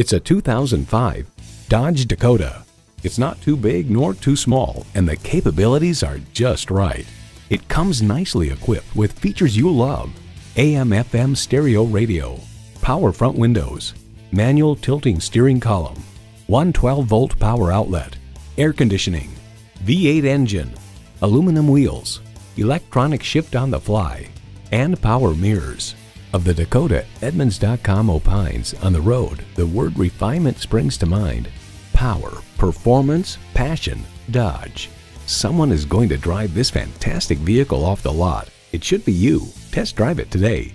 It's a 2005 Dodge Dakota. It's not too big nor too small, and the capabilities are just right. It comes nicely equipped with features you love. AM FM stereo radio, power front windows, manual tilting steering column, 112 volt power outlet, air conditioning, V8 engine, aluminum wheels, electronic shift on the fly, and power mirrors. Of the Dakota, Edmunds.com opines on the road, the word refinement springs to mind. Power, performance, passion, Dodge. Someone is going to drive this fantastic vehicle off the lot. It should be you. Test drive it today.